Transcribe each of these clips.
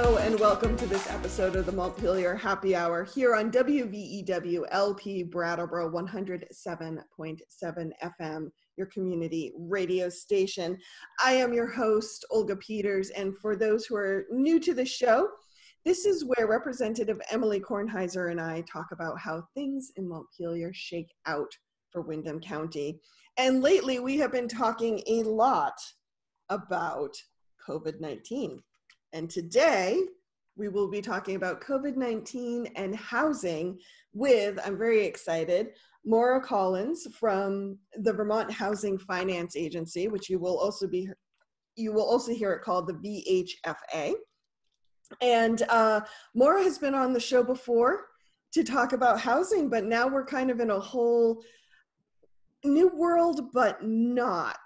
Hello, and welcome to this episode of the Montpelier Happy Hour here on WVEW LP Brattleboro 107.7 FM, your community radio station. I am your host, Olga Peters, and for those who are new to the show, this is where Representative Emily Kornheiser and I talk about how things in Montpelier shake out for Windham County. And lately, we have been talking a lot about COVID 19. And today, we will be talking about COVID 19 and housing with, I'm very excited, Maura Collins from the Vermont Housing Finance Agency, which you will also be you will also hear it called the VHFA. And uh, Maura has been on the show before to talk about housing, but now we're kind of in a whole new world, but not.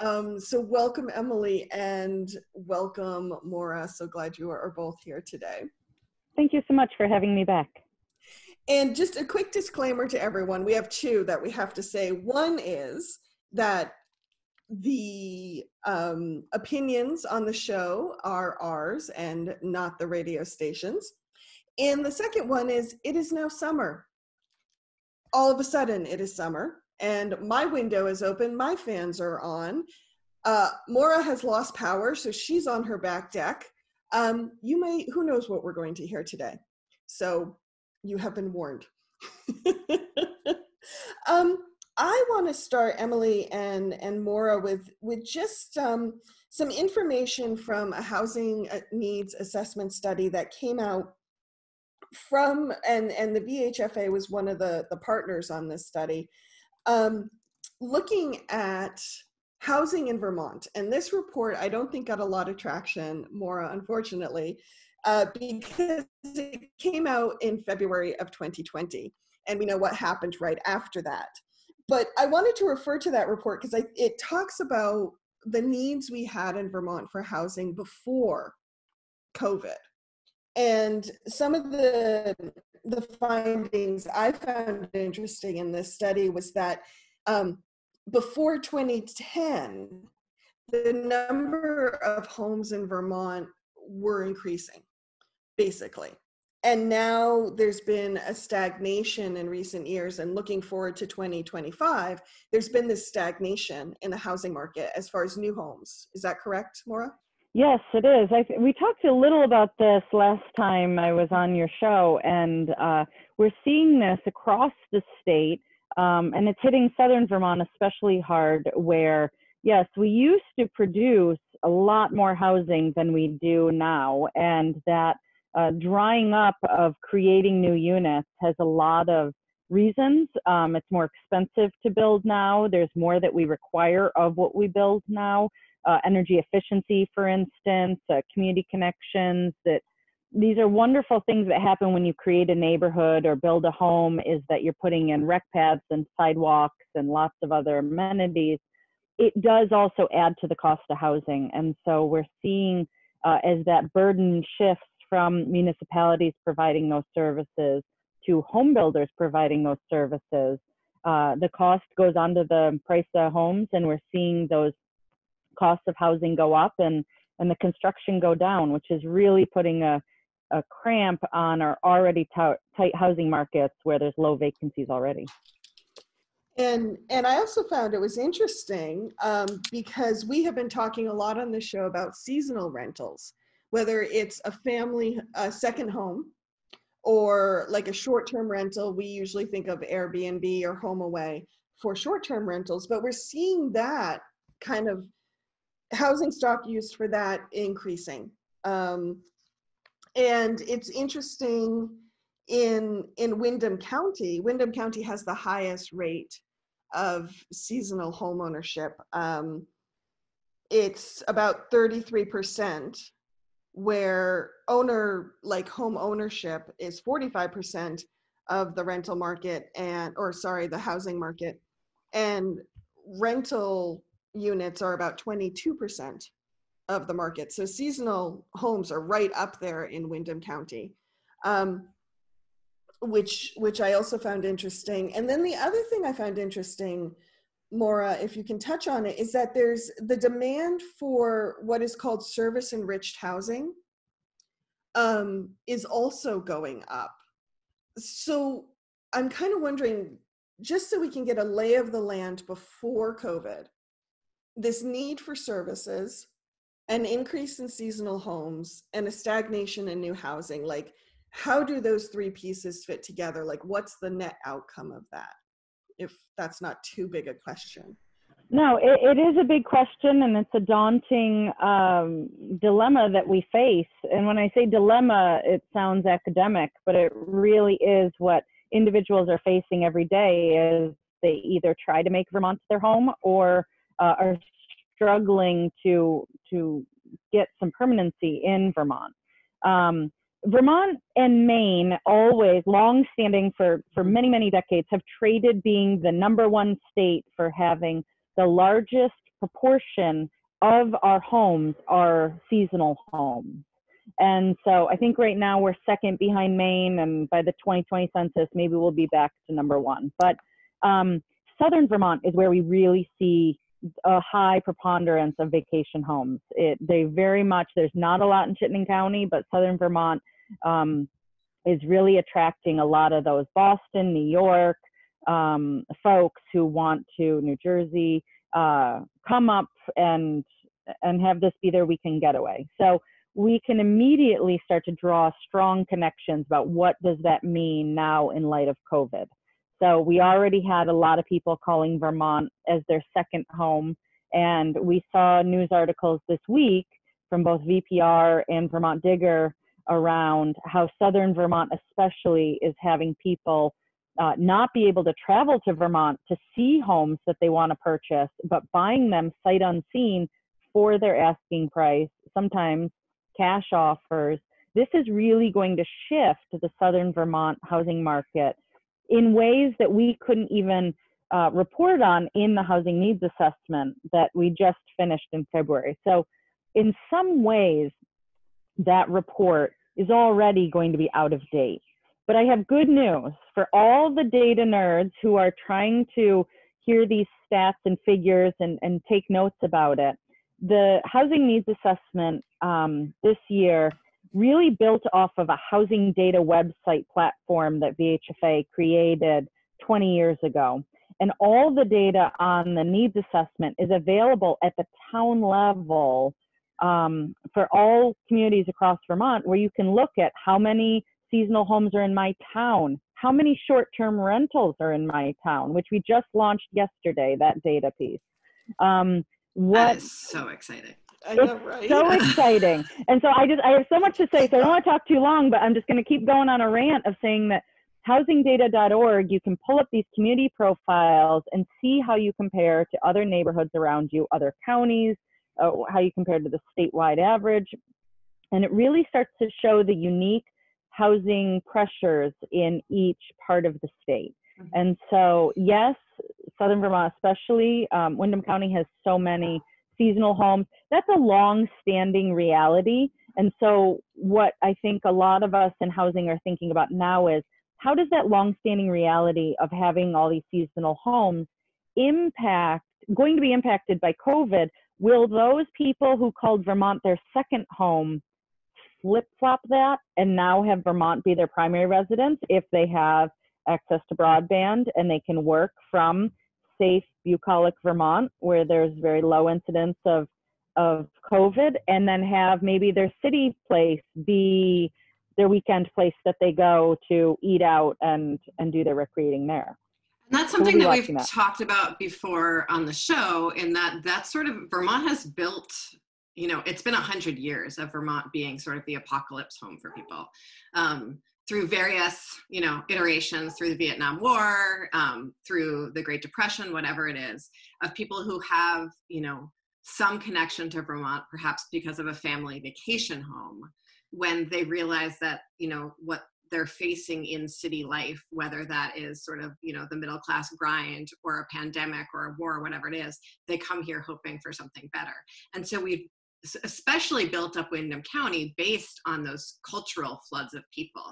Um, so welcome, Emily, and welcome, Maura. So glad you are both here today. Thank you so much for having me back. And just a quick disclaimer to everyone. We have two that we have to say. One is that the um, opinions on the show are ours and not the radio stations. And the second one is it is now summer. All of a sudden, it is summer and my window is open, my fans are on. Uh, Maura has lost power, so she's on her back deck. Um, you may, who knows what we're going to hear today. So you have been warned. um, I want to start, Emily and, and Maura, with, with just um, some information from a housing uh, needs assessment study that came out from, and, and the VHFA was one of the, the partners on this study um, looking at housing in Vermont, and this report I don't think got a lot of traction, Maura, unfortunately, uh, because it came out in February of 2020, and we know what happened right after that. But I wanted to refer to that report because it talks about the needs we had in Vermont for housing before COVID. And some of the the findings I found interesting in this study was that um, before 2010, the number of homes in Vermont were increasing, basically. And now there's been a stagnation in recent years, and looking forward to 2025, there's been this stagnation in the housing market as far as new homes. Is that correct, Maura? Yes, it is. I, we talked a little about this last time I was on your show, and uh, we're seeing this across the state, um, and it's hitting southern Vermont especially hard. Where yes, we used to produce a lot more housing than we do now, and that uh, drying up of creating new units has a lot of reasons. Um, it's more expensive to build now. There's more that we require of what we build now uh, energy efficiency, for instance, uh, community connections that these are wonderful things that happen when you create a neighborhood or build a home is that you're putting in rec paths and sidewalks and lots of other amenities. It does also add to the cost of housing and so we're seeing uh, as that burden shifts from municipalities providing those services to home builders providing those services uh, the cost goes onto the price of homes and we're seeing those costs of housing go up and and the construction go down, which is really putting a a cramp on our already tight housing markets where there's low vacancies already. And and I also found it was interesting um, because we have been talking a lot on the show about seasonal rentals, whether it's a family a second home or like a short-term rental. We usually think of Airbnb or HomeAway for short-term rentals, but we're seeing that kind of housing stock used for that increasing. Um, and it's interesting in in Windham County. Windham County has the highest rate of seasonal home ownership. Um, it's about 33%, where owner like home ownership is 45% of the rental market and or sorry, the housing market. And rental units are about 22% of the market. So seasonal homes are right up there in Windham County, um, which which I also found interesting. And then the other thing I found interesting, Maura, if you can touch on it, is that there's the demand for what is called service enriched housing um, is also going up. So I'm kind of wondering, just so we can get a lay of the land before COVID, this need for services, an increase in seasonal homes, and a stagnation in new housing, like how do those three pieces fit together? Like what's the net outcome of that? If that's not too big a question. No, it, it is a big question and it's a daunting um, dilemma that we face. And when I say dilemma, it sounds academic, but it really is what individuals are facing every day is they either try to make Vermont their home or uh, are struggling to to get some permanency in Vermont. Um, Vermont and Maine, always long-standing for for many many decades, have traded being the number one state for having the largest proportion of our homes are seasonal homes. And so I think right now we're second behind Maine, and by the 2020 census, maybe we'll be back to number one. But um, southern Vermont is where we really see a high preponderance of vacation homes. It, they very much, there's not a lot in Chittenden County, but southern Vermont um, is really attracting a lot of those Boston, New York um, folks who want to, New Jersey, uh, come up and and have this be their weekend getaway. So we can immediately start to draw strong connections about what does that mean now in light of COVID. So we already had a lot of people calling Vermont as their second home. And we saw news articles this week from both VPR and Vermont Digger around how Southern Vermont, especially, is having people uh, not be able to travel to Vermont to see homes that they want to purchase, but buying them sight unseen for their asking price, sometimes cash offers. This is really going to shift the Southern Vermont housing market in ways that we couldn't even uh, report on in the housing needs assessment that we just finished in February. So, in some ways, that report is already going to be out of date. But I have good news for all the data nerds who are trying to hear these stats and figures and, and take notes about it. The housing needs assessment um, this year really built off of a housing data website platform that VHFA created 20 years ago. And all the data on the needs assessment is available at the town level um, for all communities across Vermont, where you can look at how many seasonal homes are in my town, how many short term rentals are in my town, which we just launched yesterday, that data piece. Um, what that is so exciting. I know, right? so exciting. And so I just I have so much to say, so I don't want to talk too long, but I'm just going to keep going on a rant of saying that housingdata.org, you can pull up these community profiles and see how you compare to other neighborhoods around you, other counties, uh, how you compare to the statewide average. And it really starts to show the unique housing pressures in each part of the state. Mm-hmm. And so, yes, Southern Vermont, especially, um, Windham County has so many seasonal homes. That's a long standing reality. And so, what I think a lot of us in housing are thinking about now is how does that long standing reality of having all these seasonal homes impact, going to be impacted by COVID? Will those people who called Vermont their second home flip flop that and now have Vermont be their primary residence if they have access to broadband and they can work from safe bucolic Vermont, where there's very low incidence of of COVID, and then have maybe their city place be their weekend place that they go to eat out and and do their recreating there. And that's something that we've that. talked about before on the show, in that that sort of Vermont has built you know it's been a hundred years of vermont being sort of the apocalypse home for people um, through various you know iterations through the vietnam war um, through the great depression whatever it is of people who have you know some connection to vermont perhaps because of a family vacation home when they realize that you know what they're facing in city life whether that is sort of you know the middle class grind or a pandemic or a war or whatever it is they come here hoping for something better. And so we've especially built up Windham County based on those cultural floods of people.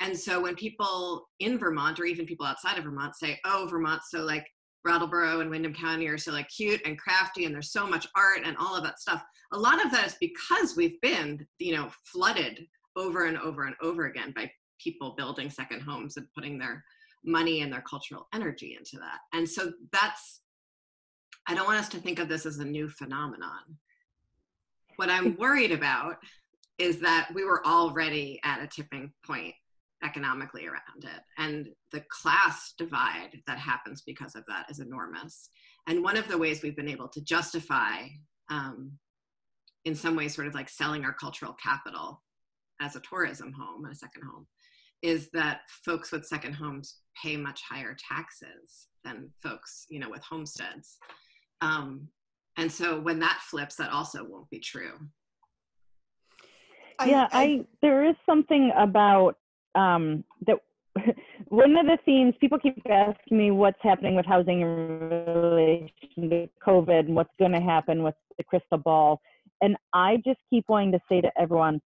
And so when people in Vermont or even people outside of Vermont say, oh, Vermont's so like Brattleboro and Windham County are so like cute and crafty and there's so much art and all of that stuff. A lot of that is because we've been, you know, flooded over and over and over again by people building second homes and putting their money and their cultural energy into that. And so that's, I don't want us to think of this as a new phenomenon. What I'm worried about is that we were already at a tipping point economically around it. And the class divide that happens because of that is enormous. And one of the ways we've been able to justify, um, in some ways, sort of like selling our cultural capital as a tourism home, a second home, is that folks with second homes pay much higher taxes than folks, you know, with homesteads. Um, and so when that flips, that also won't be true. yeah, I, I there is something about um, that. one of the themes people keep asking me what's happening with housing in relation to COVID and what's going to happen with the crystal ball, and I just keep wanting to say to everyone,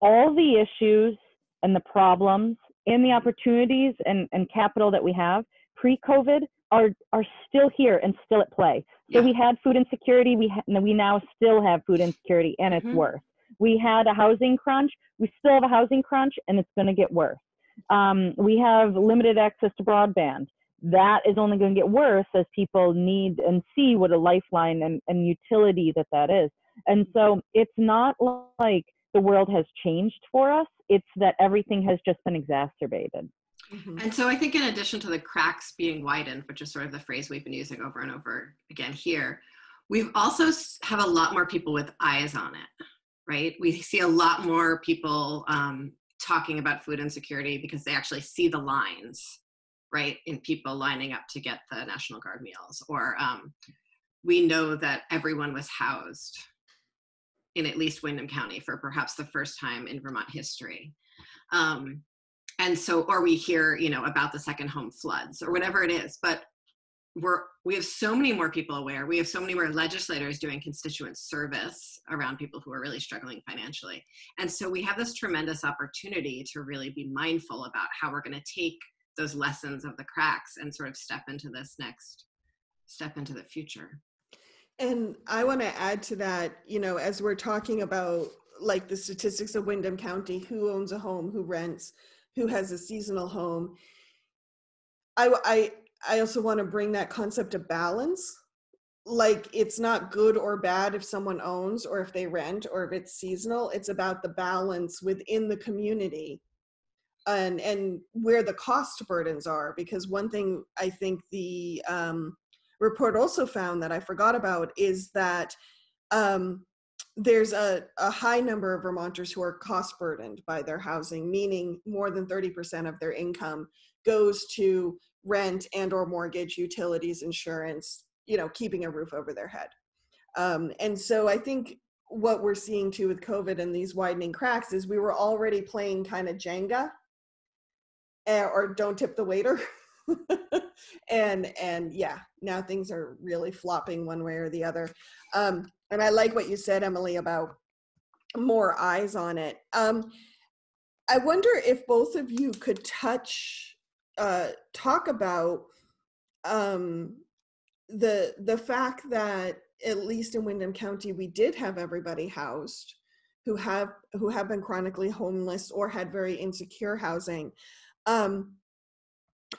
all the issues and the problems and the opportunities and, and capital that we have pre-COVID are are still here and still at play. So yeah. we had food insecurity. We ha- we now still have food insecurity, and it's mm-hmm. worse. We had a housing crunch. We still have a housing crunch, and it's going to get worse. Um, we have limited access to broadband. That is only going to get worse as people need and see what a lifeline and, and utility that that is. And so it's not like the world has changed for us. It's that everything has just been exacerbated. Mm-hmm. And so I think in addition to the cracks being widened, which is sort of the phrase we've been using over and over again here, we've also have a lot more people with eyes on it, right? We see a lot more people um, talking about food insecurity because they actually see the lines, right, in people lining up to get the National Guard meals, or um, we know that everyone was housed in at least Windham County for perhaps the first time in Vermont history. Um, and so, or we hear, you know, about the second home floods or whatever it is, but we're, we have so many more people aware. We have so many more legislators doing constituent service around people who are really struggling financially. And so we have this tremendous opportunity to really be mindful about how we're going to take those lessons of the cracks and sort of step into this next step into the future. And I want to add to that, you know, as we're talking about like the statistics of Windham County, who owns a home, who rents, who has a seasonal home. I, I, I also want to bring that concept of balance. Like it's not good or bad if someone owns or if they rent or if it's seasonal. It's about the balance within the community and and where the cost burdens are. Because one thing I think the um, report also found that I forgot about is that um, there's a, a high number of Vermonters who are cost burdened by their housing, meaning more than 30% of their income goes to rent and or mortgage, utilities, insurance, you know, keeping a roof over their head. Um, and so I think what we're seeing too with COVID and these widening cracks is we were already playing kind of Jenga eh, or don't tip the waiter. and and yeah now things are really flopping one way or the other um and i like what you said emily about more eyes on it. Um i wonder if both of you could touch uh talk about um the the fact that at least in windham county we did have everybody housed who have who have been chronically homeless or had very insecure housing. Um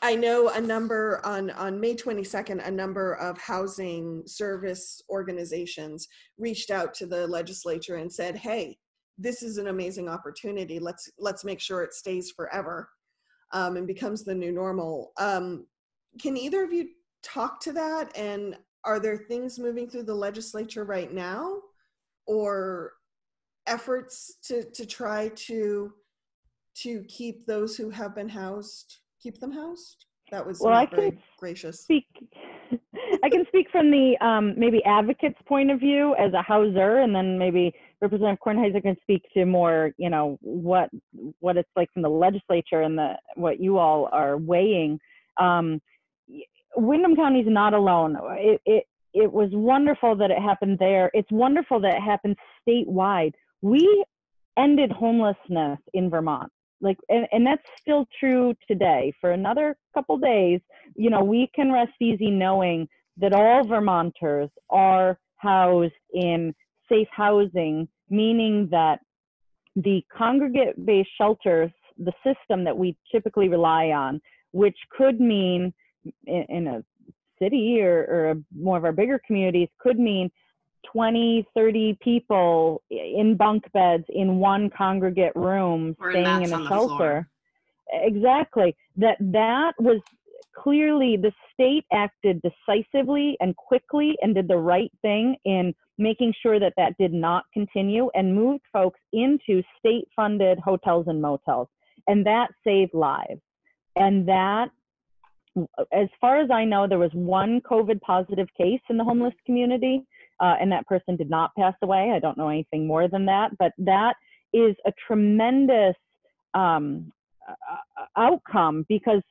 I know a number on on May 22nd, a number of housing service organizations reached out to the legislature and said, "Hey, this is an amazing opportunity. Let's let's make sure it stays forever um, and becomes the new normal." Um, can either of you talk to that? And are there things moving through the legislature right now, or efforts to to try to to keep those who have been housed keep them housed? That was well, I can gracious. Speak, I can speak from the um, maybe advocate's point of view as a houser, and then maybe Representative Kornheiser can speak to more, you know, what what it's like from the legislature and the what you all are weighing. Um, Windham County is not alone. It, it it was wonderful that it happened there. It's wonderful that it happened statewide. We ended homelessness in Vermont like and, and that's still true today. For another couple days you know we can rest easy knowing that all vermonters are housed in safe housing meaning that the congregate based shelters, the system that we typically rely on, which could mean in, in a city or, or more of our bigger communities, could mean 20, 30 people in bunk beds in one congregate room or staying in a shelter. Exactly. That that was clearly the state acted decisively and quickly and did the right thing in making sure that that did not continue and moved folks into state funded hotels and motels. And that saved lives. And that, as far as I know, there was one COVID positive case in the homeless community, uh, and that person did not pass away. I don't know anything more than that, but that is a tremendous um, outcome because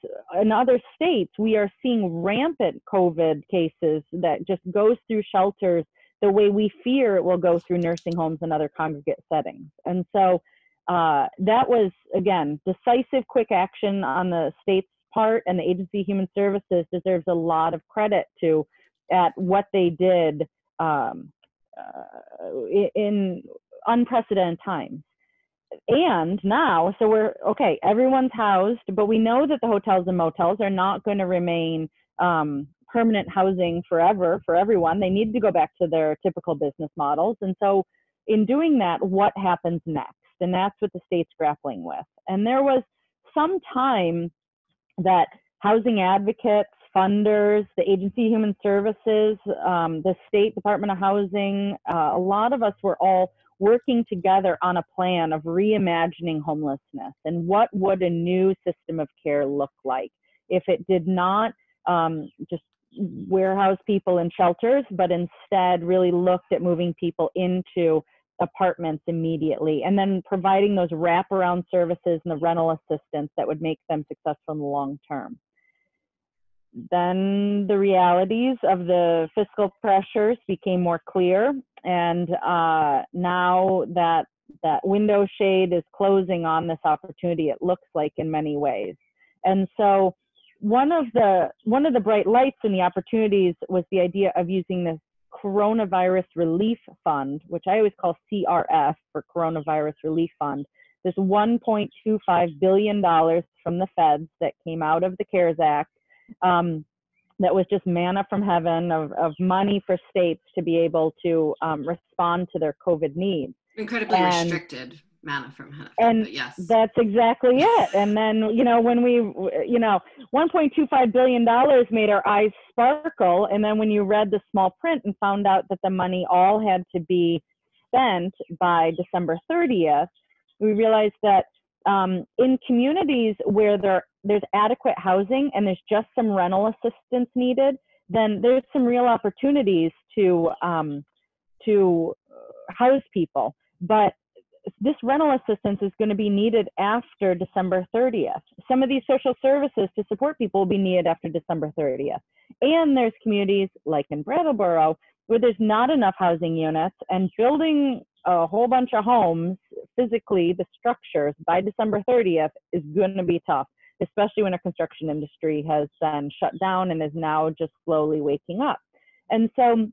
in other states we are seeing rampant covid cases that just goes through shelters the way we fear it will go through nursing homes and other congregate settings and so uh, that was again decisive quick action on the state's part and the agency human services deserves a lot of credit to at what they did um, uh, in unprecedented times and now, so we're okay, everyone's housed, but we know that the hotels and motels are not going to remain um, permanent housing forever for everyone. They need to go back to their typical business models. And so, in doing that, what happens next? And that's what the state's grappling with. And there was some time that housing advocates, funders, the Agency Human Services, um, the State Department of Housing, uh, a lot of us were all working together on a plan of reimagining homelessness and what would a new system of care look like if it did not um, just warehouse people in shelters, but instead really looked at moving people into apartments immediately and then providing those wraparound services and the rental assistance that would make them successful in the long term then the realities of the fiscal pressures became more clear. And uh, now that that window shade is closing on this opportunity, it looks like in many ways. And so one of the one of the bright lights and the opportunities was the idea of using this coronavirus relief fund, which I always call CRF for coronavirus relief fund. This 1.25 billion dollars from the feds that came out of the CARES Act um, that was just manna from heaven of, of money for states to be able to um, respond to their COVID needs. Incredibly and, restricted manna from heaven. And yes, that's exactly it. And then, you know, when we, you know, $1.25 billion made our eyes sparkle. And then when you read the small print and found out that the money all had to be spent by December 30th, we realized that um, in communities where there there's adequate housing and there's just some rental assistance needed, then there's some real opportunities to um, to house people. But this rental assistance is going to be needed after December 30th. Some of these social services to support people will be needed after December 30th. And there's communities like in Brattleboro where there's not enough housing units and building a whole bunch of homes physically, the structures by December 30th is going to be tough, especially when a construction industry has been shut down and is now just slowly waking up. And so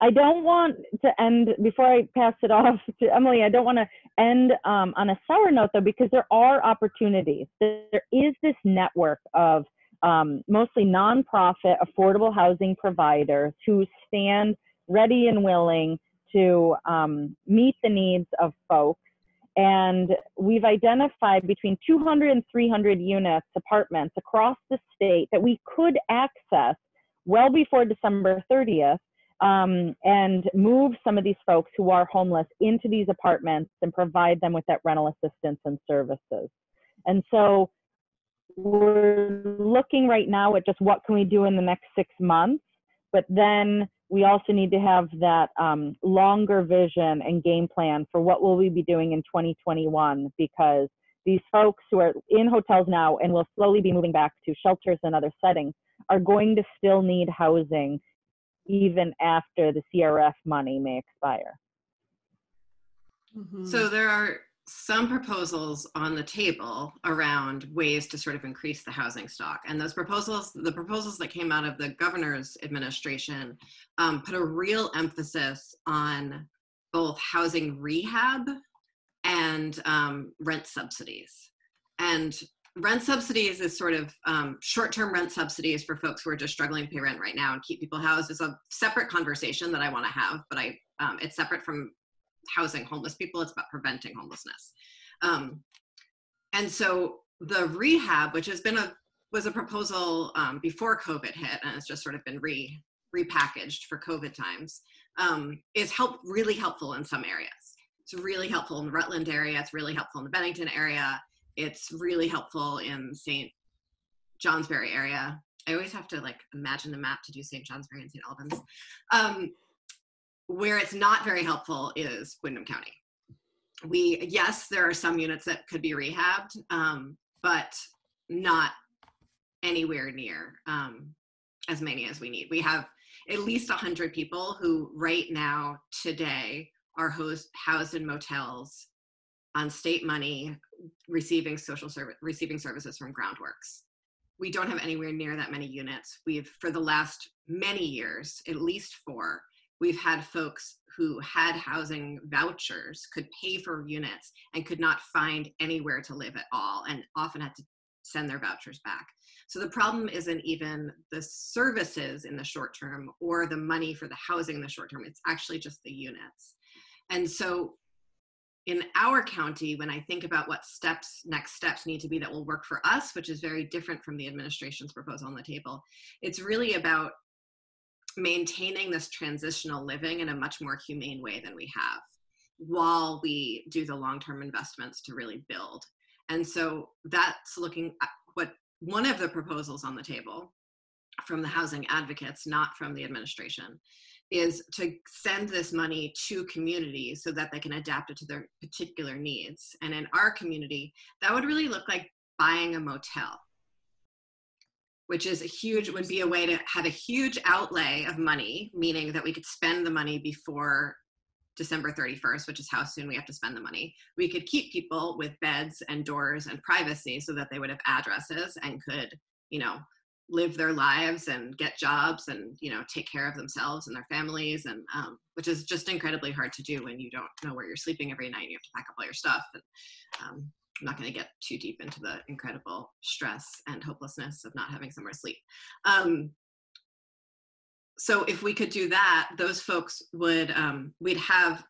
I don't want to end, before I pass it off to Emily, I don't want to end um, on a sour note though, because there are opportunities. There is this network of um, mostly nonprofit affordable housing providers who stand ready and willing to um, meet the needs of folks. And we've identified between 200 and 300 units, apartments across the state that we could access well before December 30th um, and move some of these folks who are homeless into these apartments and provide them with that rental assistance and services. And so we're looking right now at just what can we do in the next six months, but then we also need to have that um, longer vision and game plan for what will we be doing in 2021 because these folks who are in hotels now and will slowly be moving back to shelters and other settings are going to still need housing even after the CRF money may expire. Mm-hmm. So there are some proposals on the table around ways to sort of increase the housing stock. And those proposals, the proposals that came out of the governor's administration, put a real emphasis on both housing rehab and um, rent subsidies. And rent subsidies is sort of um, short-term rent subsidies for folks who are just struggling to pay rent right now and keep people housed is a separate conversation that I want to have, but I um, it's separate from housing homeless people. It's about preventing homelessness. Um, and so the rehab, which has been a was a proposal um, before COVID hit, and it's just sort of been re repackaged for COVID times, um, is help really helpful in some areas. It's really helpful in the Rutland area. It's really helpful in the Bennington area. It's really helpful in St. Johnsbury area. I always have to like imagine the map to do St. Johnsbury and St. Albans. Um, where it's not very helpful is Windham County. We, yes, there are some units that could be rehabbed, um, but not anywhere near um, as many as we need. We have at least 100 people who right now, today, are host, housed in motels on state money receiving social service receiving services from groundworks we don't have anywhere near that many units we've for the last many years at least four we've had folks who had housing vouchers could pay for units and could not find anywhere to live at all and often had to send their vouchers back. So the problem isn't even the services in the short term or the money for the housing in the short term it's actually just the units. And so in our county, when I think about what steps, next steps need to be that will work for us, which is very different from the administration's proposal on the table, it's really about maintaining this transitional living in a much more humane way than we have while we do the long-term investments to really build. And so that's looking at what one of the proposals on the table from the housing advocates, not from the administration, is to send this money to communities so that they can adapt it to their particular needs. And in our community, that would really look like buying a motel, which is a huge, would be a way to have a huge outlay of money, meaning that we could spend the money before December 31st, which is how soon we have to spend the money. We could keep people with beds and doors and privacy so that they would have addresses and could, you know, live their lives and get jobs and you know take care of themselves and their families and um, which is just incredibly hard to do when you don't know where you're sleeping every night and you have to pack up all your stuff and um, i'm not going to get too deep into the incredible stress and hopelessness of not having somewhere to sleep. Um, so if we could do that those folks would um, we'd have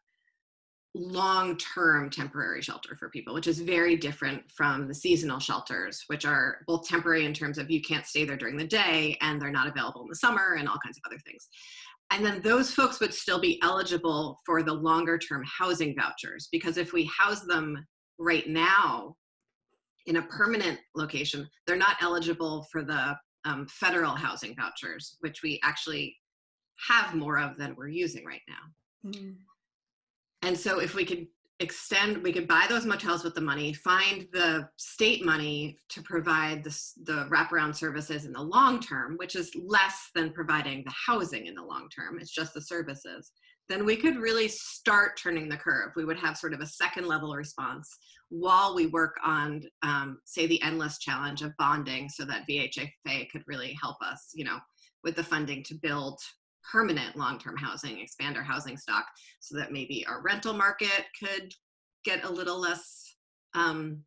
long-term temporary shelter for people which is very different from the seasonal shelters which are both temporary in terms of you can't stay there during the day and they're not available in the summer and all kinds of other things. And then those folks would still be eligible for the longer term housing vouchers because if we house them right now in a permanent location they're not eligible for the um, federal housing vouchers which we actually have more of than we're using right now mm-hmm. And so if we could extend, we could buy those motels with the money, find the state money to provide the, the wraparound services in the long term, which is less than providing the housing in the long term, it's just the services, then we could really start turning the curve. We would have sort of a second level response while we work on, um, say, the endless challenge of bonding so that VHFA could really help us, you know, with the funding to build permanent long-term housing, expand our housing stock so that maybe our rental market could get a little less um,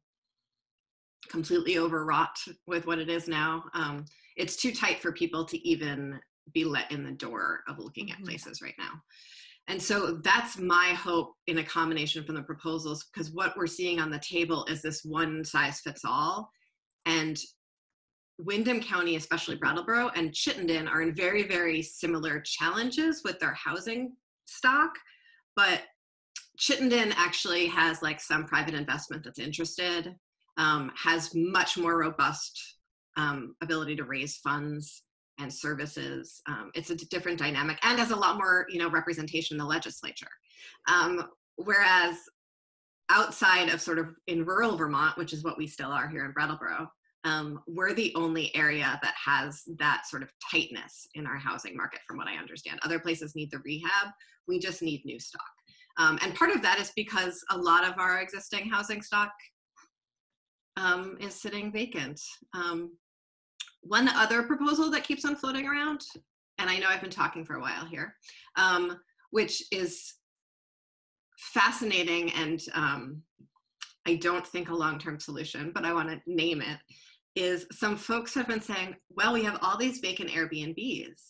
completely overwrought with what it is now. Um, it's too tight for people to even be let in the door of looking at mm-hmm. places right now. And so that's my hope in a combination from the proposals, because what we're seeing on the table is this one size fits all. And Windham County, especially Brattleboro and Chittenden, are in very, very similar challenges with their housing stock. But Chittenden actually has like some private investment that's interested, um, has much more robust um, ability to raise funds and services. Um, it's a different dynamic and has a lot more, you know, representation in the legislature. Um, whereas outside of sort of in rural Vermont, which is what we still are here in Brattleboro, um, we're the only area that has that sort of tightness in our housing market, from what I understand. Other places need the rehab, we just need new stock. Um, and part of that is because a lot of our existing housing stock um, is sitting vacant. One other proposal that keeps on floating around, and I know I've been talking for a while here, um, which is fascinating and um, I don't think a long term solution, but I want to name it, is some folks have been saying, well, we have all these vacant Airbnbs.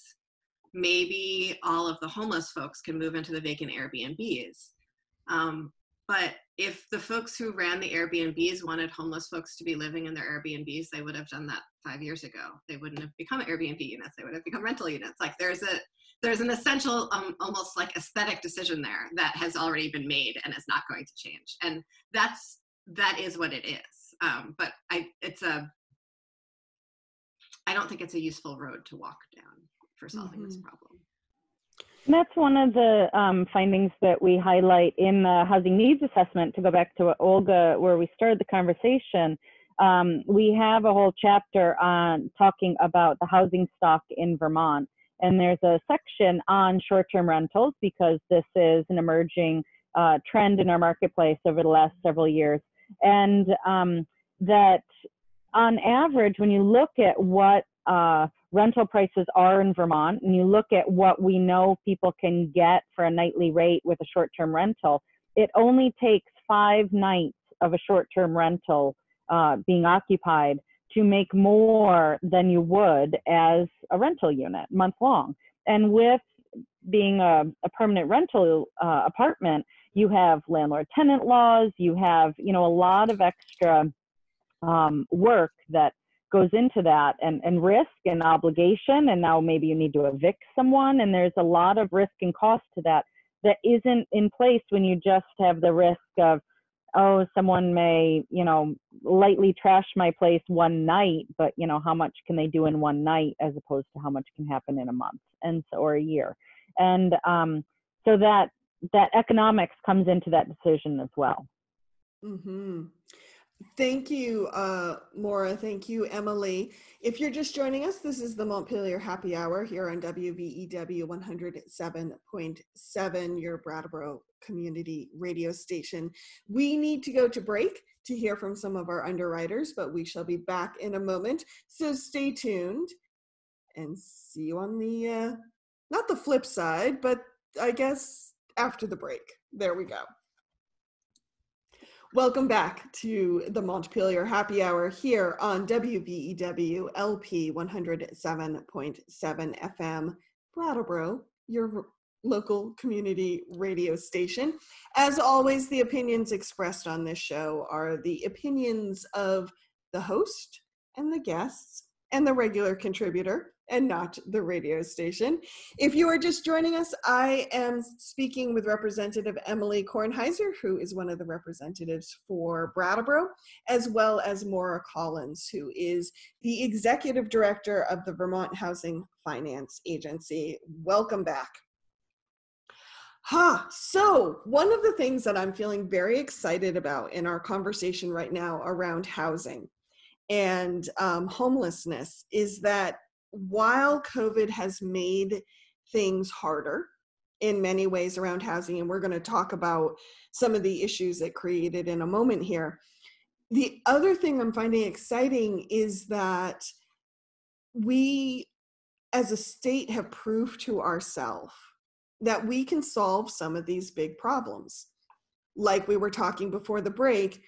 Maybe all of the homeless folks can move into the vacant Airbnbs. Um, but if the folks who ran the Airbnbs wanted homeless folks to be living in their Airbnbs, they would have done that five years ago. They wouldn't have become Airbnb units. They would have become rental units. Like there's a there's an essential, um, almost like aesthetic decision there that has already been made and is not going to change. And that's that is what it is. Um, but I, it's a, I don't think it's a useful road to walk down for solving mm-hmm. this problem. And that's one of the um, findings that we highlight in the housing needs assessment. To go back to Olga, where we started the conversation, um, we have a whole chapter on talking about the housing stock in Vermont. And there's a section on short term rentals because this is an emerging uh, trend in our marketplace over the last several years. And um, that on average, when you look at what uh, rental prices are in Vermont and you look at what we know people can get for a nightly rate with a short term rental, it only takes five nights of a short term rental uh, being occupied to make more than you would as a rental unit month long. And with being a, a permanent rental uh, apartment, you have landlord tenant laws, you have, you know, a lot of extra um, work that goes into that and, and risk and obligation. And now maybe you need to evict someone. And there's a lot of risk and cost to that that isn't in place when you just have the risk of oh, someone may, you know, lightly trash my place one night, but you know, how much can they do in one night as opposed to how much can happen in a month and so, or a year. And um, so that that economics comes into that decision as well. Mm-hmm. Thank you, uh, Maura. Thank you, Emily. If you're just joining us, this is the Montpelier Happy Hour here on WVEW 107.7, your Brattleboro community radio station. We need to go to break to hear from some of our underwriters, but we shall be back in a moment. So stay tuned and see you on the, uh, not the flip side, but I guess after the break. There we go. Welcome back to the Montpelier Happy Hour here on WVEW LP 107.7 FM, Brattleboro, your local community radio station. As always, the opinions expressed on this show are the opinions of the host and the guests and the regular contributor and not the radio station. If you are just joining us, I am speaking with Representative Emily Kornheiser, who is one of the representatives for Brattleboro, as well as Maura Collins, who is the executive director of the Vermont Housing Finance Agency. Welcome back. Ha, huh. so one of the things that I'm feeling very excited about in our conversation right now around housing and um, homelessness is that while COVID has made things harder in many ways around housing, and we're going to talk about some of the issues that created in a moment here. The other thing I'm finding exciting is that we, as a state, have proved to ourselves that we can solve some of these big problems. Like we were talking before the break,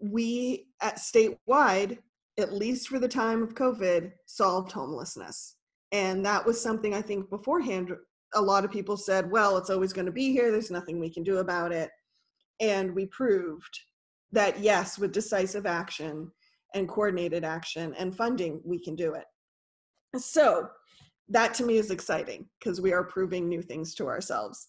we at statewide at least for the time of COVID, solved homelessness. And that was something I think beforehand, a lot of people said, well, it's always going to be here. There's nothing we can do about it. And we proved that, yes, with decisive action and coordinated action and funding, we can do it. So that to me is exciting because we are proving new things to ourselves.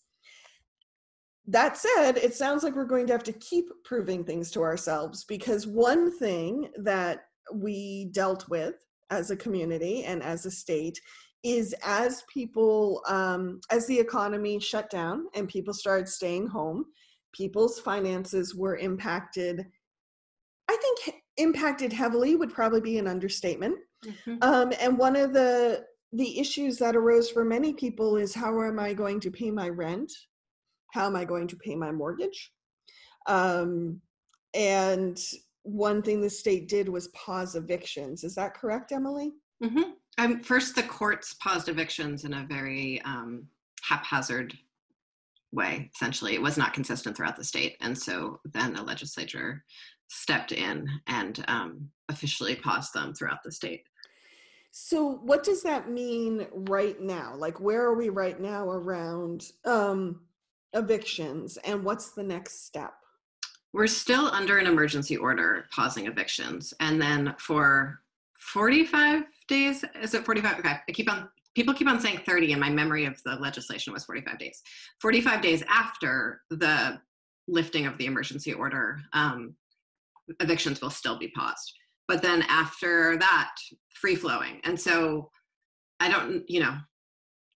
That said, it sounds like we're going to have to keep proving things to ourselves because one thing that we dealt with as a community and as a state is as people um, as the economy shut down and people started staying home people's finances were impacted. I think impacted heavily would probably be an understatement. Mm-hmm. um, and one of the the issues that arose for many people is how am i going to pay my rent? How am i going to pay my mortgage? Um, and one thing the state did was pause evictions. Is that correct, Emily? Mm-hmm. Um, first, the courts paused evictions in a very um, haphazard way essentially it was not consistent throughout the state and so then the legislature stepped in and um, officially paused them throughout the state so what does that mean right now like where are we right now around um, evictions and what's the next step we're still under an emergency order pausing evictions. And then for 45 days is it 45 okay i keep on people keep on saying 30 and my memory of the legislation was 45 days. 45 days after the lifting of the emergency order um, evictions will still be paused. But then after that free flowing. And so i don't you know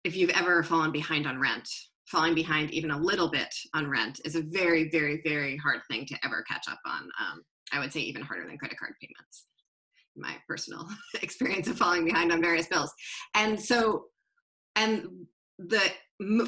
if you've ever fallen behind on rent falling behind even a little bit on rent is a very very very hard thing to ever catch up on um, i would say even harder than credit card payments my personal experience of falling behind on various bills. And so, and the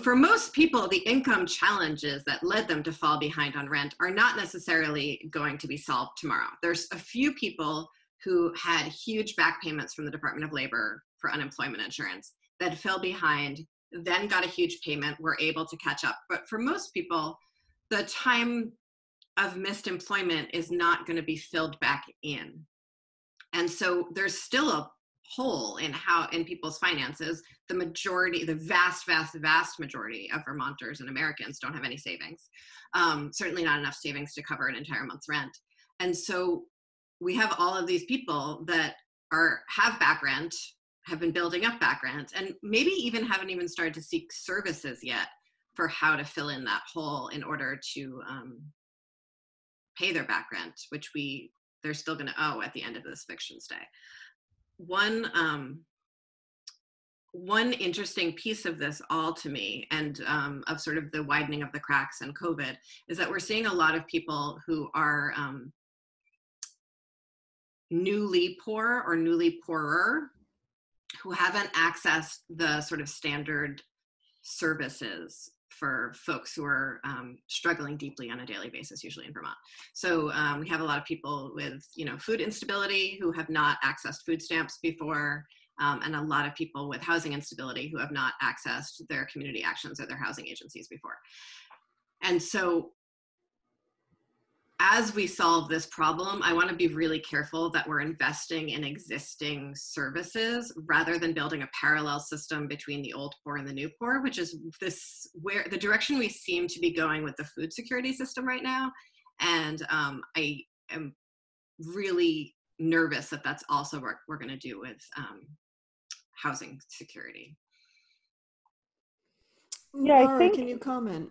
for most people, the income challenges that led them to fall behind on rent are not necessarily going to be solved tomorrow. There's a few people who had huge back payments from the Department of Labor for unemployment insurance that fell behind, then got a huge payment, were able to catch up. But for most people, the time of missed employment is not going to be filled back in. And so there's still a hole in how in people's finances. The majority the vast vast vast majority of vermonters and americans don't have any savings. Um, certainly not enough savings to cover an entire month's rent. And so we have all of these people that are have back rent have been building up back rent and maybe even haven't even started to seek services yet for how to fill in that hole in order to um, pay their back rent which we they're still going to owe at the end of this eviction stay. One um, one interesting piece of this all to me and um, of sort of the widening of the cracks and covid is that we're seeing a lot of people who are um, newly poor or newly poorer who haven't accessed the sort of standard services for folks who are um, struggling deeply on a daily basis, usually in Vermont. So um, we have a lot of people with, you know, food instability who have not accessed food stamps before, um, and a lot of people with housing instability who have not accessed their community actions or their housing agencies before. And so as we solve this problem, I want to be really careful that we're investing in existing services rather than building a parallel system between the old poor and the new poor, which is this where the direction we seem to be going with the food security system right now. And um, I am really nervous that that's also what we're going to do with um, housing security. Yeah, I think. Can you comment?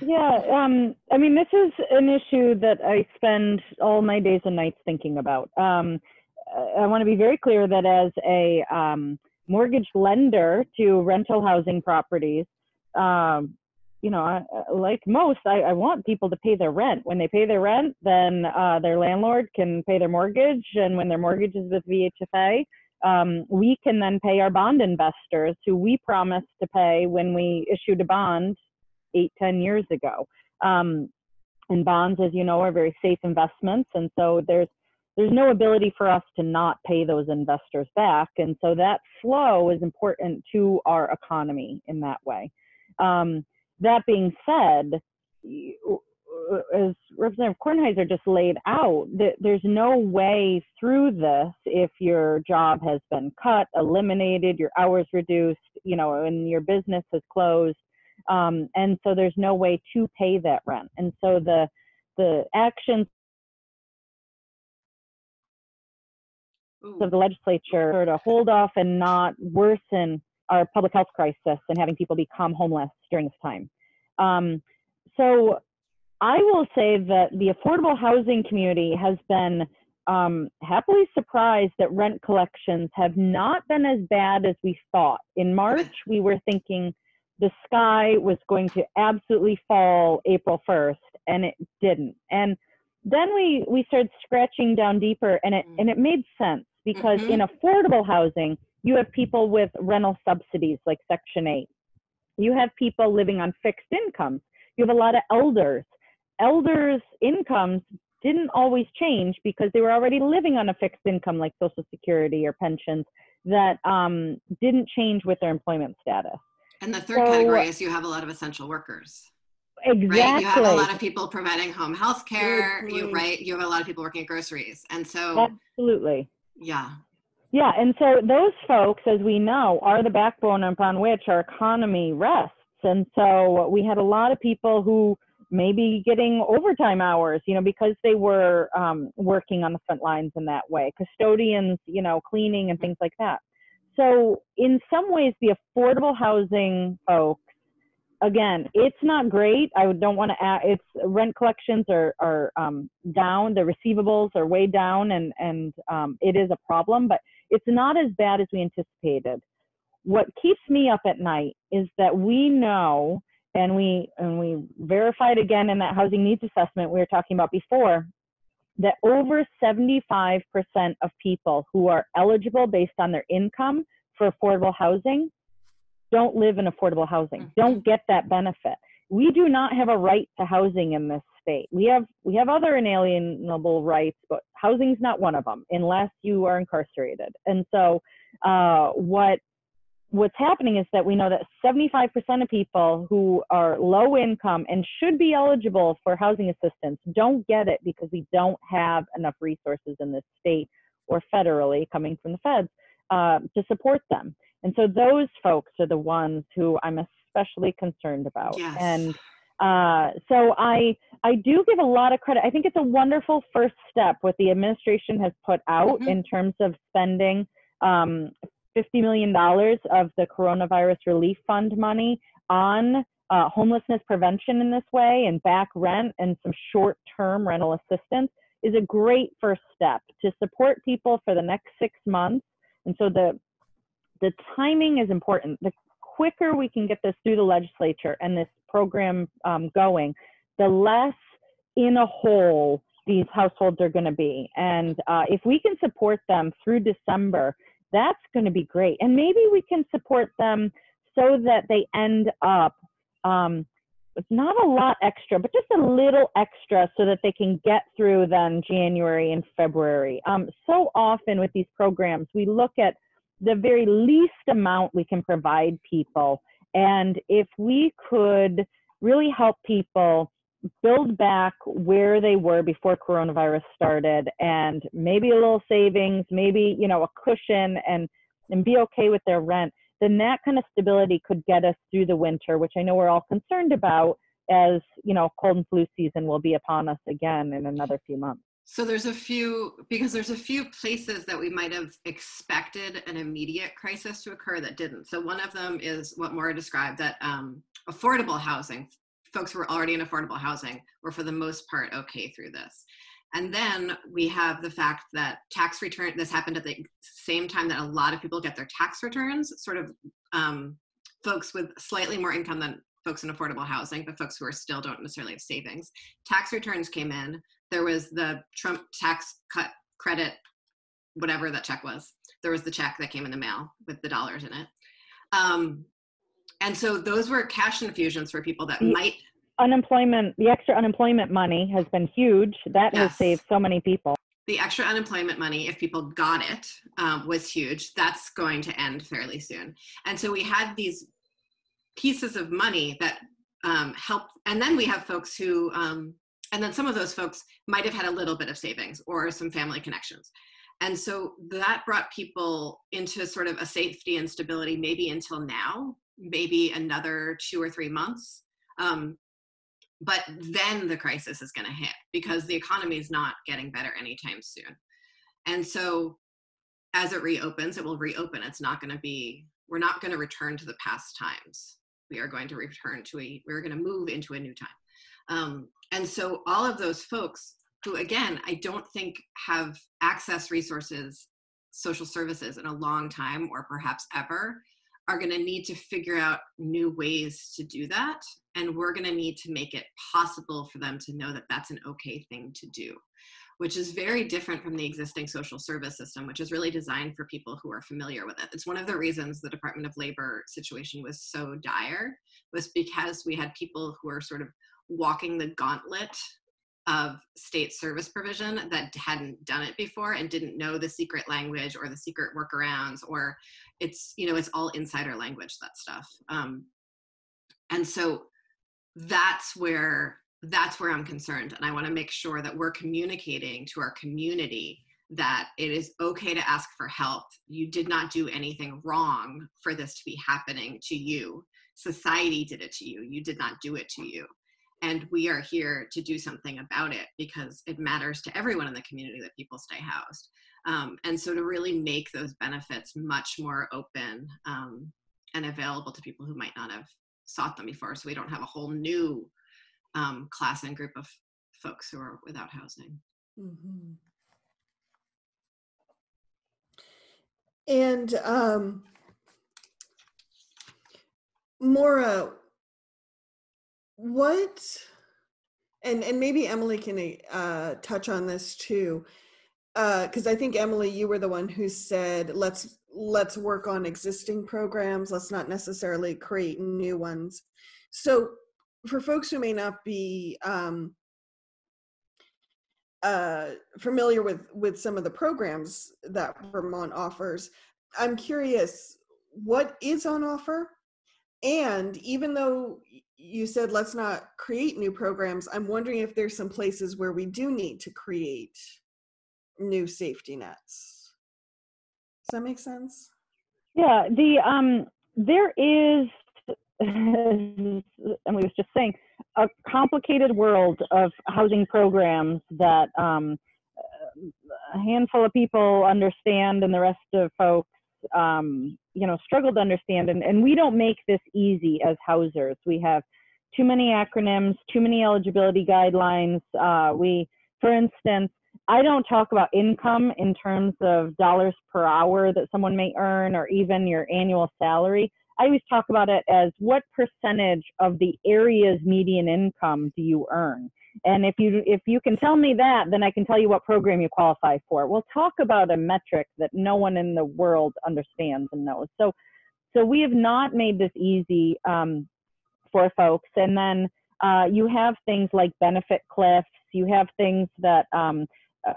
Yeah, um, I mean, this is an issue that I spend all my days and nights thinking about. Um, I want to be very clear that as a um, mortgage lender to rental housing properties, um, you know, I, like most, I, I, want people to pay their rent. When they pay their rent, then uh, their landlord can pay their mortgage, and when their mortgage is with VHFA, um, we can then pay our bond investors who we promised to pay when we issued a bond eight, ten years ago. Um, and bonds, as you know, are very safe investments, and so there's there's no ability for us to not pay those investors back, and so that flow is important to our economy in that way. Um, that being said, as Representative Kornheiser just laid out, that there's no way through this if your job has been cut, eliminated, your hours reduced, you know, and your business has closed, um, and so there's no way to pay that rent. And so the the actions Ooh. of the legislature to hold off and not worsen our public health crisis and having people become homeless during this time. Um, so I will say that the affordable housing community has been um, happily surprised that rent collections have not been as bad as we thought. In March, we were thinking the sky was going to absolutely fall April 1st, and it didn't. And then we we started scratching down deeper, and it and it made sense because mm-hmm. in affordable housing, you have people with rental subsidies like Section 8. You have people living on fixed incomes. You have a lot of elders. Elders' incomes didn't always change because they were already living on a fixed income like Social Security or pensions that um, didn't change with their employment status. And the third so, category is you have a lot of essential workers. Exactly. Right? You have a lot of people providing home health care. You right. You have a lot of people working at groceries, and so absolutely. Yeah. Yeah, and so those folks, as we know, are the backbone upon which our economy rests. And so we had a lot of people who may be getting overtime hours, you know, because they were um, working on the front lines in that way, custodians, you know, cleaning and things like that. So in some ways, the affordable housing folks again, it's not great. I don't want to add, it's rent collections are, are um, down, the receivables are way down, and, and um, it is a problem, but it's not as bad as we anticipated. What keeps me up at night is that we know, and we, and we verified again in that housing needs assessment we were talking about before, that over 75% of people who are eligible based on their income for affordable housing don't live in affordable housing, mm-hmm. don't get that benefit. We do not have a right to housing in this state. We have we have other inalienable rights, but housing's not one of them unless you are incarcerated. And so, uh, what what's happening is that we know that 75% of people who are low income and should be eligible for housing assistance don't get it because we don't have enough resources in this state or federally coming from the feds uh, to support them. And so those folks are the ones who I'm especially concerned about. Yes. And uh, so I I do give a lot of credit. I think it's a wonderful first step what the administration has put out mm-hmm. in terms of spending um, $50 million of the coronavirus relief fund money on uh, homelessness prevention in this way and back rent and some short-term rental assistance is a great first step to support people for the next six months. And so the the timing is important. The quicker we can get this through the legislature and this program um, going, the less in a hole these households are going to be. And uh, if we can support them through December, that's going to be great. And maybe we can support them so that they end up um, not a lot extra, but just a little extra so that they can get through then January and February. Um, so often with these programs, we look at the very least amount we can provide people. And if we could really help people build back where they were before coronavirus started and maybe a little savings, maybe, you know, a cushion and and be okay with their rent, then that kind of stability could get us through the winter, which I know we're all concerned about as, you know, cold and flu season will be upon us again in another few months. So there's a few because there's a few places that we might have expected an immediate crisis to occur that didn't. So one of them is what Maura described that um, affordable housing, folks who were already in affordable housing were for the most part okay through this. And then we have the fact that tax return, this happened at the same time that a lot of people get their tax returns, sort of um, folks with slightly more income than folks in affordable housing, but folks who are still don't necessarily have savings. Tax returns came in there was the Trump tax cut credit, whatever that check was. There was the check that came in the mail with the dollars in it. Um, and so those were cash infusions for people that the might. Unemployment, the extra unemployment money has been huge. That yes. has saved so many people. The extra unemployment money, if people got it, um, was huge. That's going to end fairly soon. And so we had these pieces of money that um, help. And then we have folks who um, and then some of those folks might have had a little bit of savings or some family connections and so that brought people into sort of a safety and stability maybe until now maybe another two or three months um, but then the crisis is going to hit because the economy is not getting better anytime soon. And so as it reopens it will reopen. It's not going to be we're not going to return to the past times. We are going to return to a we're going to move into a new time. Um, and so all of those folks who, again, I don't think have access resources, social services in a long time or perhaps ever, are going to need to figure out new ways to do that. And we're going to need to make it possible for them to know that that's an okay thing to do, which is very different from the existing social service system, which is really designed for people who are familiar with it. It's one of the reasons the Department of Labor situation was so dire, was because we had people who were sort of walking the gauntlet of state service provision that hadn't done it before and didn't know the secret language or the secret workarounds or it's you know it's all insider language that stuff. Um, and so that's where that's where i'm concerned and i want to make sure that we're communicating to our community that it is okay to ask for help. You did not do anything wrong for this to be happening to you. Society did it to you. You did not do it to you and we are here to do something about it because it matters to everyone in the community that people stay housed um, and so to really make those benefits much more open um, and available to people who might not have sought them before so we don't have a whole new um, class and group of folks who are without housing mm-hmm. and um, Maura, what, and and maybe Emily can uh, touch on this too, because uh, I think Emily, you were the one who said let's let's work on existing programs. Let's not necessarily create new ones. So, for folks who may not be um, uh, familiar with with some of the programs that Vermont offers, I'm curious what is on offer and even though you said let's not create new programs, I'm wondering if there's some places where we do need to create new safety nets. Does that make sense? Yeah, the um there is and we was just saying a complicated world of housing programs that um, a handful of people understand and the rest of folks um, you know struggle to understand and, and we don't make this easy as housers. We have too many acronyms too many eligibility guidelines uh, we for instance i don't talk about income in terms of dollars per hour that someone may earn or even your annual salary. I always talk about it as what percentage of the area's median income do you earn and if you if you can tell me that, then I can tell you what program you qualify for. We'll talk about a metric that no one in the world understands and knows. So so we have not made this easy um, for folks. And then uh, you have things like benefit cliffs. You have things that um, uh,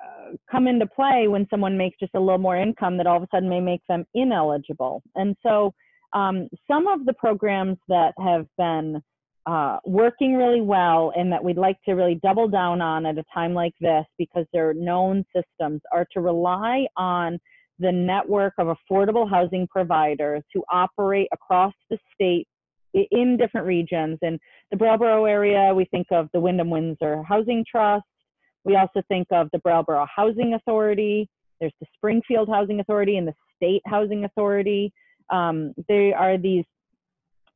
come into play when someone makes just a little more income that all of a sudden may make them ineligible. And so um, some of the programs that have been uh, working really well and that we'd like to really double down on at a time like this because they're known systems are to rely on the network of affordable housing providers who operate across the state in different regions. In the Brattleboro area, we think of the Windham Windsor Housing Trust. We also think of the Brattleboro Housing Authority. There's the Springfield Housing Authority and the State Housing Authority. Um, they are these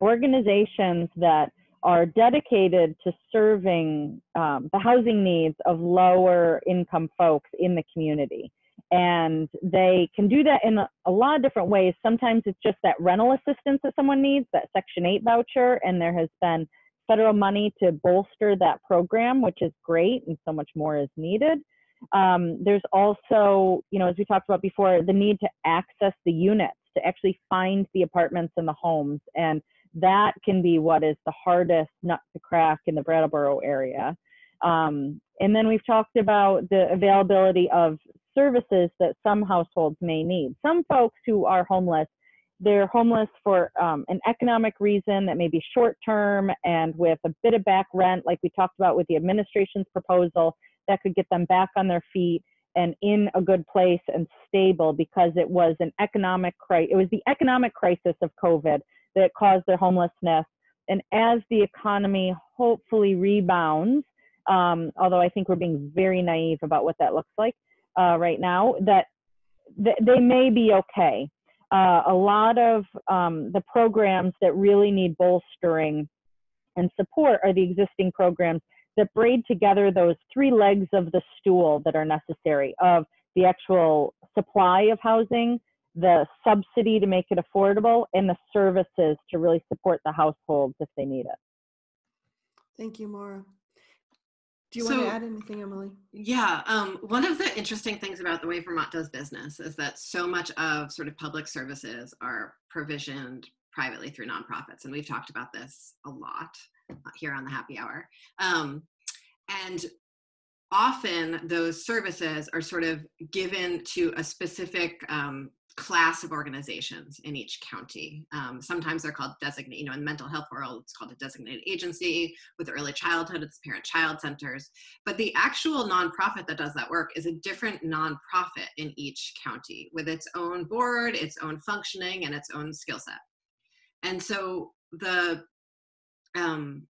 organizations that are dedicated to serving um, the housing needs of lower income folks in the community. And they can do that in a, a, lot of different ways. Sometimes it's just that rental assistance that someone needs, that Section 8 voucher, and there has been federal money to bolster that program, which is great, and so much more is needed. Um, there's also, you know, as we talked about before, the need to access the units, to actually find the apartments and the homes. And that can be what is the hardest nut to crack in the Brattleboro area. Um, and then we've talked about the availability of services that some households may need. Some folks who are homeless, they're homeless for um, an economic reason that may be short term and with a bit of back rent, like we talked about with the administration's proposal, that could get them back on their feet and in a good place and stable because it was an economic crisis. It was the economic crisis of COVID that caused their homelessness. And as the economy hopefully rebounds, um, although I think we're being very naive about what that looks like uh, right now, that th- they may be okay. Uh, a lot of um, the programs that really need bolstering and support are the existing programs that braid together those three legs of the stool that are necessary of the actual supply of housing, the subsidy to make it affordable and the services to really support the households if they need it. Thank you, Maura. Do you so, want to add anything, Emily? Yeah, um, one of the interesting things about the way Vermont does business is that so much of sort of public services are provisioned privately through nonprofits, and we've talked about this a lot uh, here on the Happy Hour. Um, and often those services are sort of given to a specific um, class of organizations in each county. Um, sometimes they're called designated, you know, in the mental health world, it's called a designated agency. With early childhood, it's parent child centers. But the actual nonprofit that does that work is a different nonprofit in each county with its own board, its own functioning, and its own skill set. And so the um,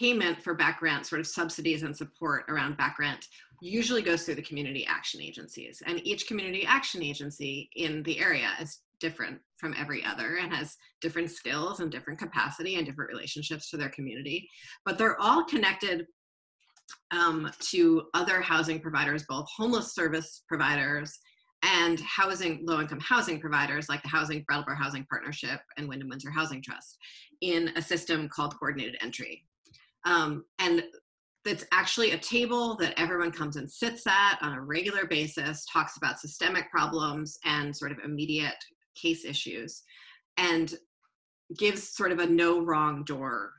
payment for back rent, sort of subsidies and support around back rent, usually goes through the community action agencies. And each community action agency in the area is different from every other and has different skills and different capacity and different relationships to their community. But they're all connected um, to other housing providers, both homeless service providers and housing, low income housing providers like the Housing Brattleboro Housing Partnership and Windham Windsor Housing Trust in a system called coordinated entry. Um, and that's actually a table that everyone comes and sits at on a regular basis, talks about systemic problems and sort of immediate case issues, and gives sort of a no wrong door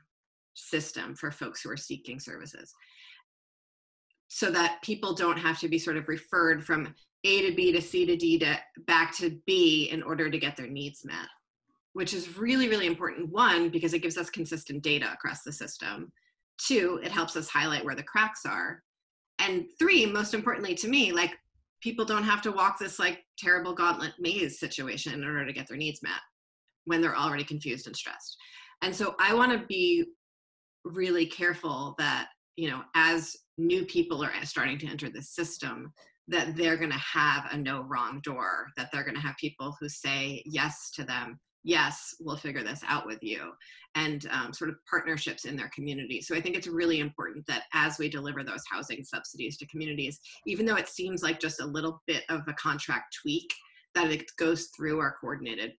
system for folks who are seeking services so that people don't have to be sort of referred from A to B to C to D to back to B in order to get their needs met, which is really, really important. One, because it gives us consistent data across the system. Two, it helps us highlight where the cracks are. And three, most importantly to me, like people don't have to walk this like terrible gauntlet maze situation in order to get their needs met when they're already confused and stressed. And so I want to be really careful that, you know, as new people are starting to enter the system, that they're going to have a no wrong door, that they're going to have people who say yes to them yes, we'll figure this out with you, and um, sort of partnerships in their community. So I think it's really important that as we deliver those housing subsidies to communities, even though it seems like just a little bit of a contract tweak, that it goes through our coordinated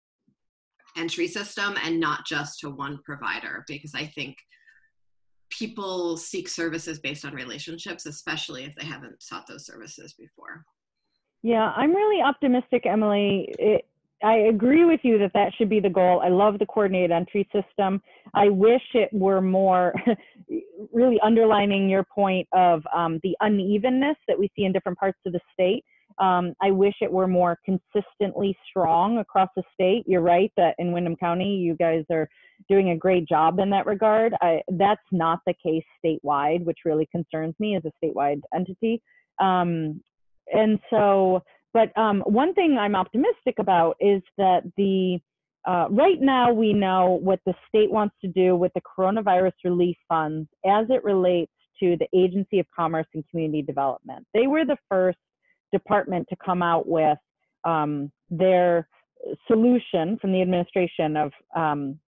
entry system and not just to one provider, because I think people seek services based on relationships, especially if they haven't sought those services before. Yeah, I'm really optimistic, Emily. It, I agree with you that that should be the goal. I love the coordinated entry system. I wish it were more really underlining your point of um, the unevenness that we see in different parts of the state. Um, I wish it were more consistently strong across the state. You're right that in Windham County, you guys are doing a great job in that regard. I, that's not the case statewide, which really concerns me as a statewide entity. Um, and so but um, one thing I'm optimistic about is that the uh, right now we know what the state wants to do with the coronavirus relief funds as it relates to the Agency of Commerce and Community Development. They were the first department to come out with um, their solution from the administration of um,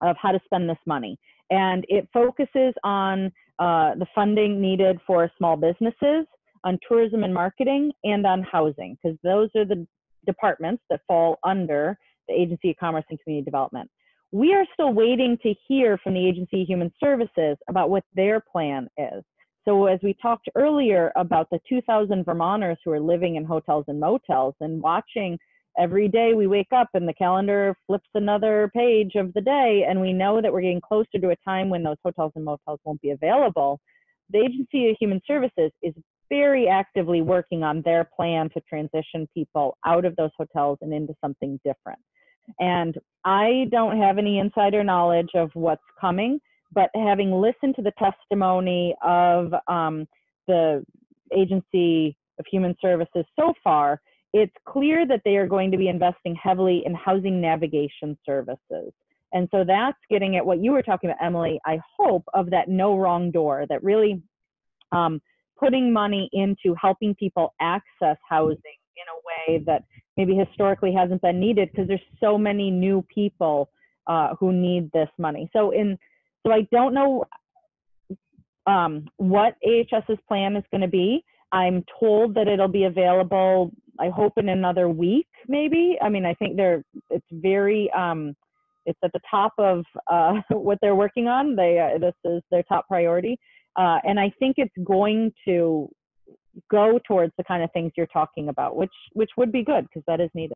of how to spend this money, and it focuses on uh, the funding needed for small businesses on tourism and marketing, and on housing, because those are the departments that fall under the Agency of Commerce and Community Development. We are still waiting to hear from the Agency of Human Services about what their plan is. So, as we talked earlier about the 2,000 Vermonters who are living in hotels and motels and watching every day we wake up and the calendar flips another page of the day, and we know that we're getting closer to a time when those hotels and motels won't be available. The Agency of Human Services is very actively working on their plan to transition people out of those hotels and into something different. And I don't have any insider knowledge of what's coming, but having listened to the testimony of um, the Agency of Human Services so far, it's clear that they are going to be investing heavily in housing navigation services. And so that's getting at what you were talking about, Emily. I hope of that no wrong door that really um, putting money into helping people access housing in a way that maybe historically hasn't been needed because there's so many new people uh, who need this money. So in so I don't know um, what AHS's plan is going to be. I'm told that it'll be available. I hope in another week, maybe. I mean, I think they're it's very um, it's at the top of uh, what they're working on. They uh, this is their top priority. Uh, and I think it's going to go towards the kind of things you're talking about, which which would be good because that is needed.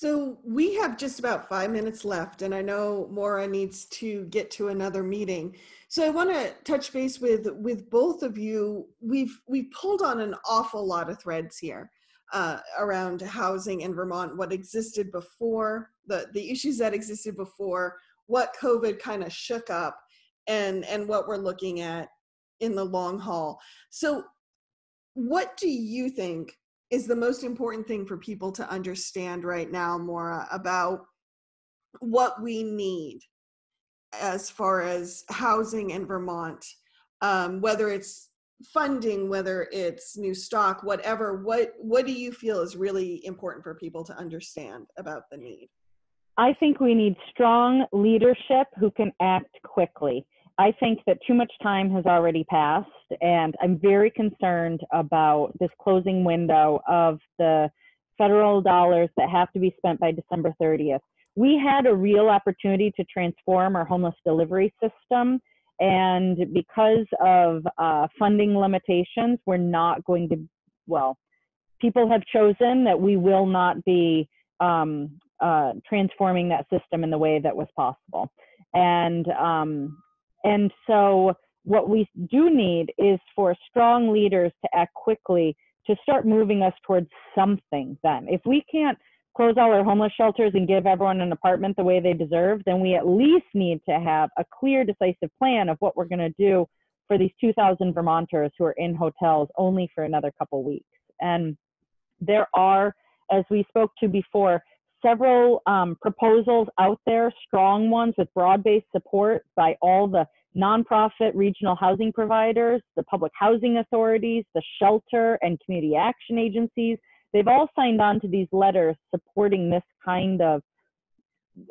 So we have just about five minutes left, and I know Maura needs to get to another meeting. So I want to touch base with with both of you. We've we've pulled on an awful lot of threads here uh, around housing in Vermont, what existed before, the the issues that existed before, what COVID kind of shook up, and and what we're looking at in the long haul. So, what do you think is the most important thing for people to understand right now, Maura about what we need as far as housing in Vermont, um, whether it's funding, whether it's new stock, whatever. What what do you feel is really important for people to understand about the need? I think we need strong leadership who can act quickly. I think that too much time has already passed, and I'm very concerned about this closing window of the federal dollars that have to be spent by December 30th. We had a real opportunity to transform our homeless delivery system, and because of uh, funding limitations, we're not going to, well, people have chosen that we will not be um, uh, transforming that system in the way that was possible. And um, and so what we do need is for strong leaders to act quickly to start moving us towards something then. If we can't close all our homeless shelters and give everyone an apartment the way they deserve, then we at least need to have a clear, decisive plan of what we're going to do for these 2,000 Vermonters who are in hotels only for another couple weeks. And there are, as we spoke to before, several um, proposals out there, strong ones with broad-based support by all the nonprofit regional housing providers, the public housing authorities, the shelter and community action agencies. They've all signed on to these letters supporting this kind of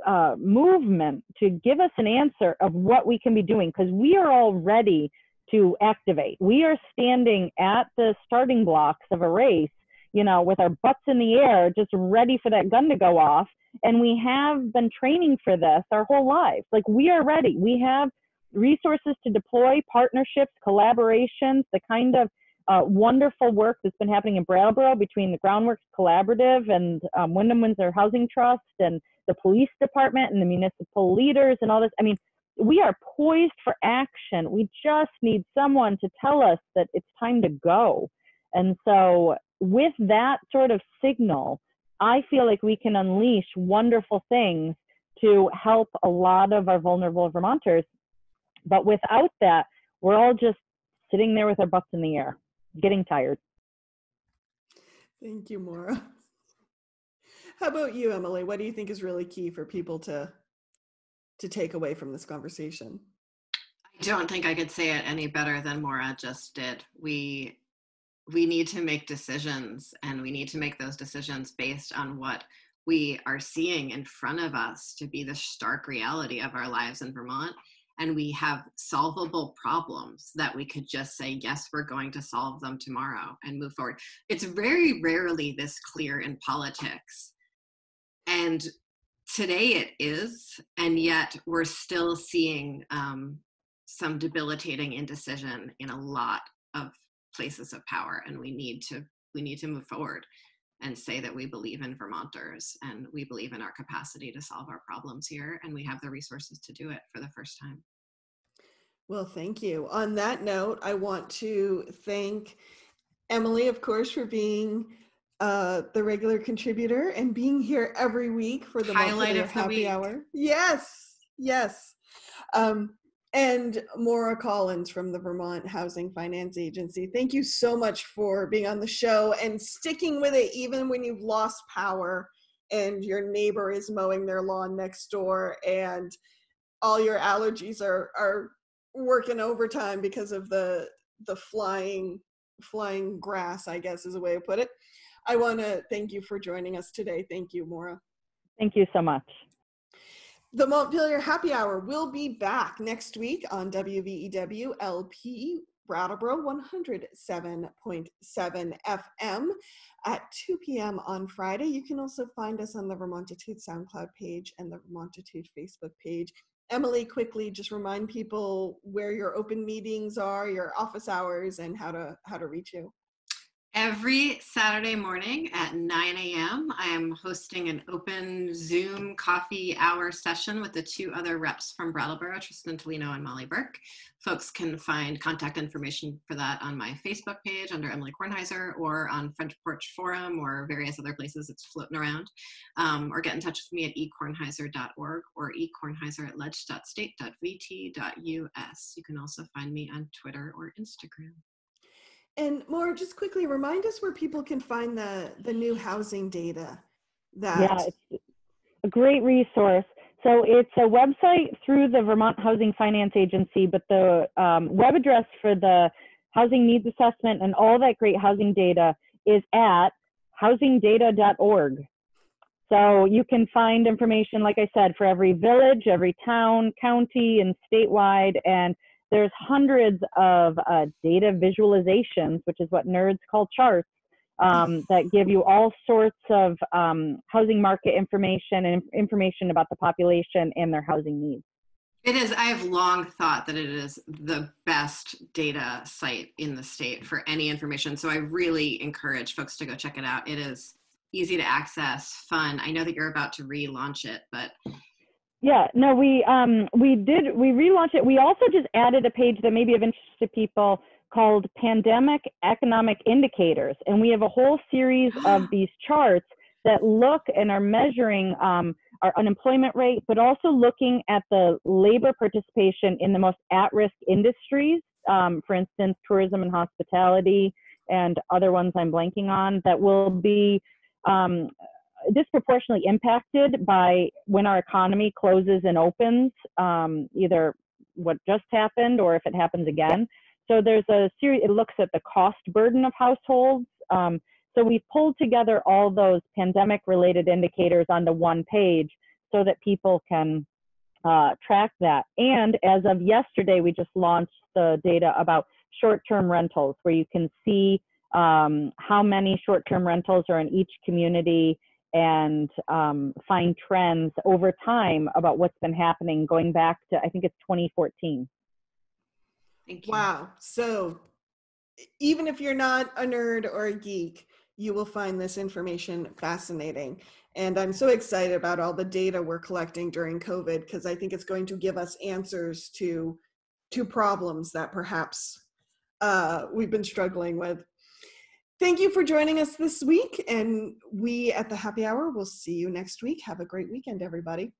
uh, movement to give us an answer of what we can be doing because we are all ready to activate. We are standing at the starting blocks of a race you know, with our butts in the air, just ready for that gun to go off. And we have been training for this our whole lives. Like we are ready. We have resources to deploy, partnerships, collaborations, the kind of uh, wonderful work that's been happening in Brattleboro between the Groundworks Collaborative and um, Windham Windsor Housing Trust and the police department and the municipal leaders and all this. I mean, we are poised for action. We just need someone to tell us that it's time to go. And so with that sort of signal, I feel like we can unleash wonderful things to help a lot of our vulnerable Vermonters. But without that, we're all just sitting there with our butts in the air, getting tired. Thank you, Maura. How about you, Emily? What do you think is really key for people to to take away from this conversation? I don't think I could say it any better than Maura just did. We we need to make decisions and we need to make those decisions based on what we are seeing in front of us to be the stark reality of our lives in Vermont. And we have solvable problems that we could just say, yes, we're going to solve them tomorrow and move forward. It's very rarely this clear in politics. And today it is, and yet we're still seeing um, some debilitating indecision in a lot of places of power and we need to we need to move forward and say that we believe in vermonters and we believe in our capacity to solve our problems here and we have the resources to do it for the first time. Well thank you. On that note i want to thank emily of course for being uh, the regular contributor and being here every week for the highlight of happy week. hour. Yes yes. Um, and Maura Collins from the Vermont Housing Finance Agency. Thank you so much for being on the show and sticking with it even when you've lost power and your neighbor is mowing their lawn next door and all your allergies are are working overtime because of the the flying flying grass, I guess is a way to put it. I want to thank you for joining us today. Thank you, Maura. Thank you so much. The Montpelier Happy Hour will be back next week on WVEW LP Brattleboro 107.7 FM at 2 p.m. on Friday. You can also find us on the Vermontitude SoundCloud page and the Vermontitude Facebook page. Emily, quickly just remind people where your open meetings are, your office hours, and how to how to reach you. Every Saturday morning at 9 a.m., I am hosting an open Zoom coffee hour session with the two other reps from Brattleboro, Tristan Toleno and Molly Burke. Folks can find contact information for that on my Facebook page under Emily Kornheiser or on Front Porch Forum or various other places it's floating around. Um, or get in touch with me at ekornheiser.org or ekornheiser at ledge.state.vt.us. You can also find me on Twitter or Instagram. And Maura, just quickly remind us where people can find the the new housing data. That yeah, a great resource. So it's a website through the Vermont Housing Finance Agency, but the um, web address for the housing needs assessment and all that great housing data is at housingdata.org. So you can find information, like I said, for every village, every town, county, and statewide. And there's hundreds of uh, data visualizations, which is what nerds call charts, um, that give you all sorts of um, housing market information and information about the population and their housing needs. It is. I have long thought that it is the best data site in the state for any information. So I really encourage folks to go check it out. It is easy to access, fun. I know that you're about to relaunch it, but yeah, no, we um, we did we relaunched it. We also just added a page that may be of interest to people called Pandemic Economic Indicators, and we have a whole series of these charts that look and are measuring um, our unemployment rate, but also looking at the labor participation in the most at-risk industries. Um, for instance, tourism and hospitality, and other ones I'm blanking on that will be um, disproportionately impacted by when our economy closes and opens, um, either what just happened or if it happens again. So there's a series, it looks at the cost burden of households. Um, so we pulled together all those pandemic related indicators onto one page so that people can uh, track that. And as of yesterday, we just launched the data about short term rentals where you can see um, how many short term rentals are in each community and um, find trends over time about what's been happening going back to I think it's 2014. Thank you. Wow. So even if you're not a nerd or a geek, you will find this information fascinating. And I'm so excited about all the data we're collecting during COVID because I think it's going to give us answers to to problems that perhaps uh, we've been struggling with. Thank you for joining us this week. And we at the happy hour will see you next week. Have a great weekend, everybody.